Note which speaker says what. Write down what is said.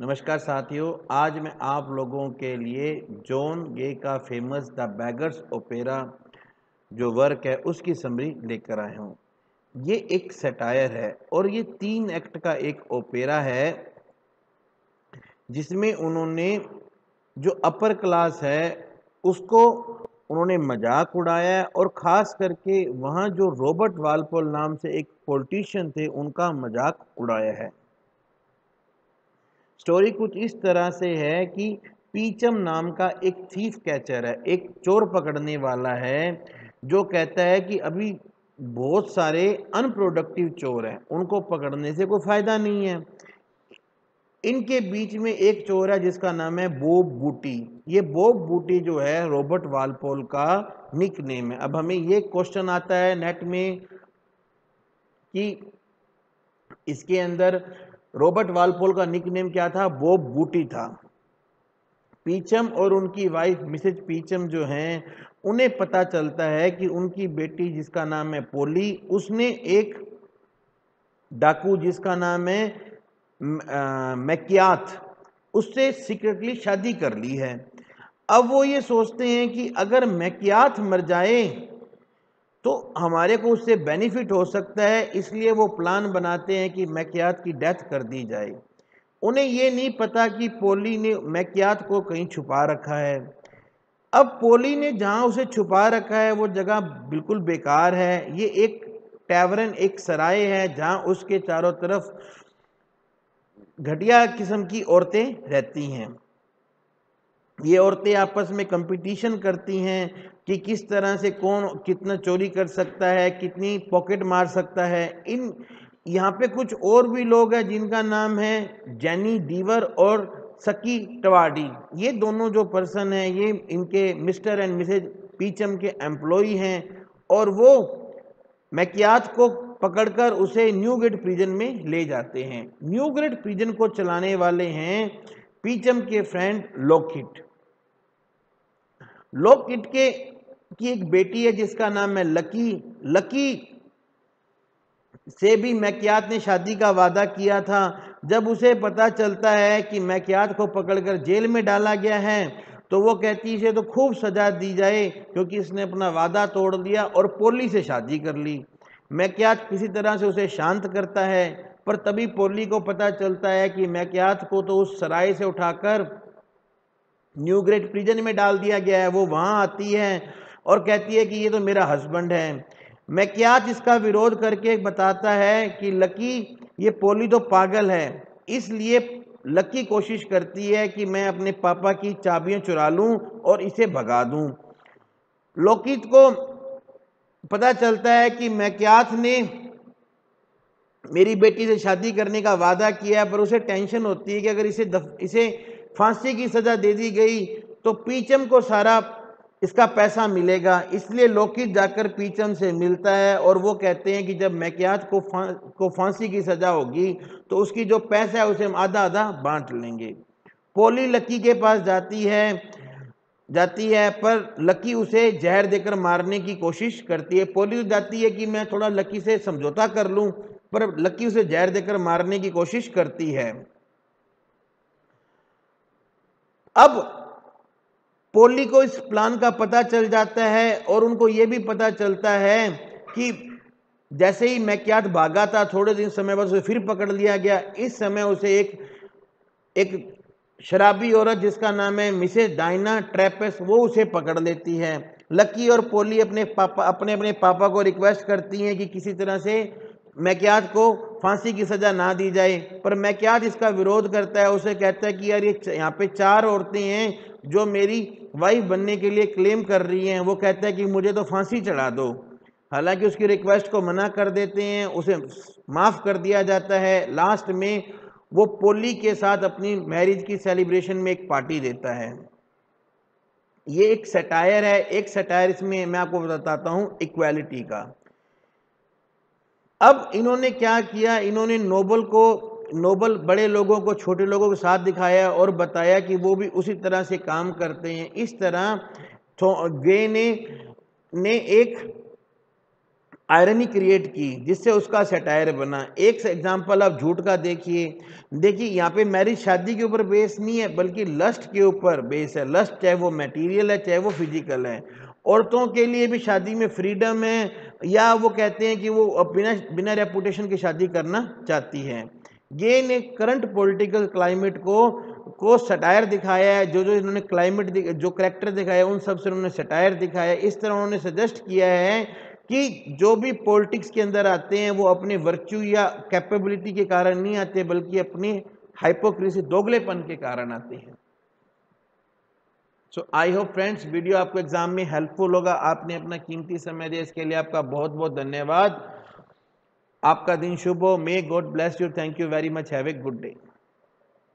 Speaker 1: नमस्कार साथियों, आज मैं आप लोगों के लिए जॉन गे का फ़ेमस द बैगर्स ओपेरा जो वर्क है, उसकी समरी लेकर आया हूँ। ये एक सटायर है और ये तीन एक्ट का एक ओपेरा है, जिसमें उन्होंने जो अपर क्लास है, उसको उन्होंने मज़ाक उड़ाया है और ख़ास करके वहाँ जो रॉबर्ट वालपोल नाम से एक पॉलिटिशियन थे, उनका मज़ाक उड़ाया है। स्टोरी कुछ इस तरह से है कि पीचम नाम का एक थीफ कैचर है, एक चोर पकड़ने वाला है, जो कहता है कि अभी बहुत सारे अनप्रोडक्टिव चोर हैं, उनको पकड़ने से कोई फ़ायदा नहीं है। इनके बीच में एक चोर है जिसका नाम है बोब बूटी ये बोब बूटी जो है रॉबर्ट वालपोल का निक नेम है। अब हमें ये क्वेश्चन आता है नेट में कि इसके अंदर रॉबर्ट वालपोल का निकनेम क्या था? बॉब बूटी था। पीचम और उनकी वाइफ मिसेज पीचम जो हैं, उन्हें पता चलता है कि उनकी बेटी जिसका नाम है पोली, उसने एक डाकू जिसका नाम है मैकियात उससे सीक्रेटली शादी कर ली है। अब वो ये सोचते हैं कि अगर मैकियात मर जाए तो हमारे को उससे बेनिफिट हो सकता है, इसलिए वो प्लान बनाते हैं कि मैकियात की डेथ कर दी जाए। उन्हें ये नहीं पता कि पोली ने मैकियात को कहीं छुपा रखा है। अब पोली ने जहाँ उसे छुपा रखा है, वो जगह बिल्कुल बेकार है। ये एक टैवरन एक सराय है, जहाँ उसके चारों तरफ़ घटिया किस्म की औरतें रहती हैं। ये औरतें आपस में कंपटीशन करती हैं कि किस तरह से कौन कितना चोरी कर सकता है, कितनी पॉकेट मार सकता है। इन, यहाँ पे कुछ और भी लोग हैं जिनका नाम है जैनी डीवर और सकी टवाडी ये दोनों जो पर्सन हैं, ये इनके मिस्टर एंड मिसेज पीचम के एम्प्लॉई हैं और वो मैकियात को पकड़कर उसे न्यू गेट प्रिजन में ले जाते हैं। न्यू गेट प्रिजन को चलाने वाले हैं पीचम के फ्रेंड लोकिट लोकिट के, की एक बेटी है जिसका नाम है लकी। लकी से भी मैकियात ने शादी का वादा किया था। जब उसे पता चलता है कि मैकियात को पकड़कर जेल में डाला गया है तो वो कहती इसे तो खूब सजा दी जाए, क्योंकि इसने अपना वादा तोड़ दिया और पोली से शादी कर ली। मैकियात किसी तरह से उसे शांत करता है, पर तभी पोली को पता चलता है कि मैकियात को तो उस सराय से उठाकर न्यू ग्रेट प्रिजन में डाल दिया गया है वो वहाँ आती है और कहती है कि ये तो मेरा हस्बैंड है। मैं क्या इसका विरोध करके बताता है कि लकी ये पोली तो पागल है। इसलिए लकी कोशिश करती है कि मैं अपने पापा की चाबियाँ चुरा लूँ और इसे भगा दूँ। लोकित को पता चलता है कि मैक्याथ ने मेरी बेटी से शादी करने का वादा किया है पर उसे टेंशन होती है कि अगर इसे दफ, इसे फांसी की सज़ा दे दी गई तो पीचम को सारा इसका पैसा मिलेगा। इसलिए लोकित जाकर पीचम से मिलता है और वो कहते हैं कि जब मैकियात को फा, को फांसी की सज़ा होगी तो उसकी जो पैसा है उसे हम आधा आधा बांट लेंगे। पोली लकी के पास जाती है जाती है पर लकी उसे जहर देकर मारने की कोशिश करती है। पोली जाती है कि मैं थोड़ा लकी से समझौता कर लूँ पर लकी उसे जहर देकर मारने की कोशिश करती है। अब पोली को इस प्लान का पता चल जाता है और उनको ये भी पता चलता है कि जैसे ही मैक्यात भागा था, थोड़े दिन समय बाद उसे फिर पकड़ लिया गया। इस समय उसे एक एक शराबी औरत जिसका नाम है मिसेज डाइना ट्रेपस, वो उसे पकड़ लेती है। लकी और पोली अपने पापा अपने अपने पापा को रिक्वेस्ट करती हैं कि किसी तरह से मैक्यात को फांसी की सज़ा ना दी जाए। पर मैं क्या जिसका विरोध करता है, उसे कहता है कि यार ये यहाँ पे चार औरतें हैं जो मेरी वाइफ बनने के लिए क्लेम कर रही हैं। वो कहता है कि मुझे तो फांसी चढ़ा दो। हालाँकि उसकी रिक्वेस्ट को मना कर देते हैं, उसे माफ़ कर दिया जाता है। लास्ट में वो पोली के साथ अपनी मैरिज की सेलिब्रेशन में एक पार्टी देता है। ये एक सटायर है। एक सटायर इसमें मैं आपको बताता हूँ इक्वालिटी का। अब इन्होंने क्या किया? इन्होंने नोबल को, नोबल बड़े लोगों को, छोटे लोगों के साथ दिखाया और बताया कि वो भी उसी तरह से काम करते हैं। इस तरह गे ने ने एक आयरनी क्रिएट की, जिससे उसका सेटायर बना। एक एग्जांपल आप झूठ का देखिए। देखिए, यहाँ पे मैरिज शादी के ऊपर बेस नहीं है, बल्कि लस्ट के ऊपर बेस है। लस्ट चाहे वो मटेरियल है, चाहे वो फ़िज़िकल है। औरतों के लिए भी शादी में फ्रीडम है, या वो कहते हैं कि वो बिना बिना रेपुटेशन की शादी करना चाहती है। ये ने करंट पॉलिटिकल क्लाइमेट को को सटायर दिखाया है, जो जो इन्होंने क्लाइमेट जो करेक्टर दिखाया है, उन सबसे उन्होंने सटायर दिखाया इस तरह उन्होंने सजेस्ट किया है कि जो भी पॉलिटिक्स के अंदर आते हैं, वो अपने वर्च्यू या कैपेबिलिटी के कारण नहीं आते, बल्कि अपनी हाइपोक्रेसी दोगलेपन के कारण आते हैं। So I hope friends video आपको एग्ज़ाम में हेल्पफुल होगा। आपने अपना कीमती समय दिया, इसके लिए आपका बहुत बहुत धन्यवाद। आपका दिन शुभ हो। May God bless you thank you very much have a good day